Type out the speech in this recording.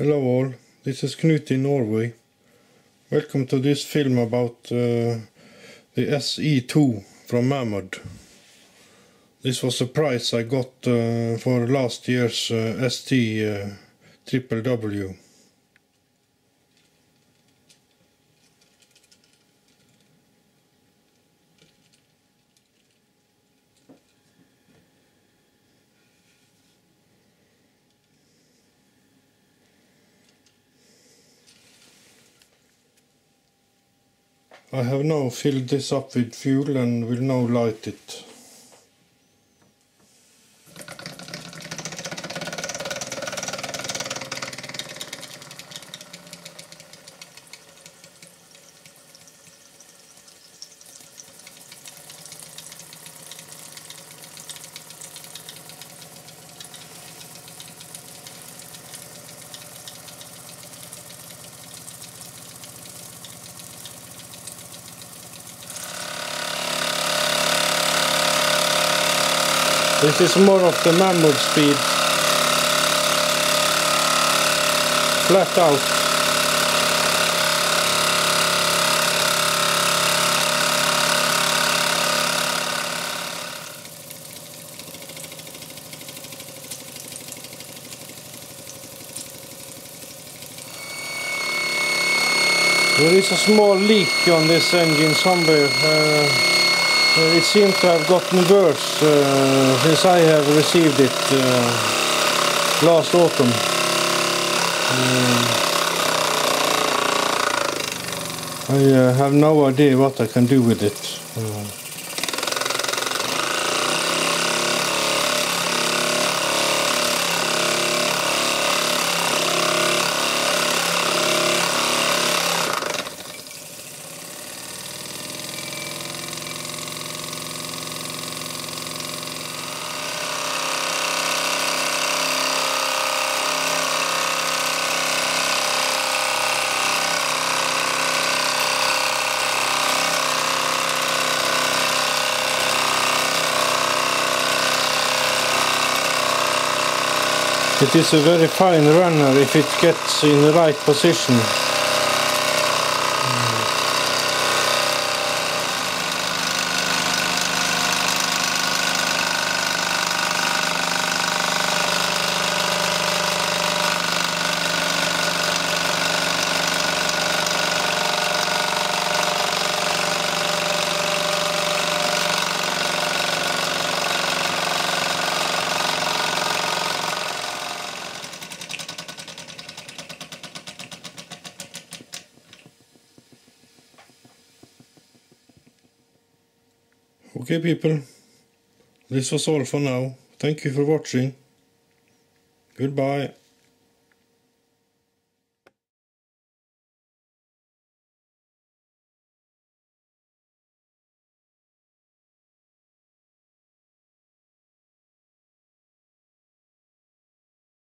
Hello all, this is Knut in Norway. Welcome to this film about uh, the SE2 from Mamod. This was a prize I got uh, for last year's uh, ST uh, Triple W. I have now filled this up with fuel and will now light it. This is more of the Mamod speed. Flat out. There is a small leak on this engine somewhere. Uh, it seems to have gotten worse uh, since I have received it uh, last autumn. Uh, I uh, have no idea what I can do with it. It is a very fine runner if it gets in the right position. Okay people, this was all for now. Thank you for watching. Goodbye.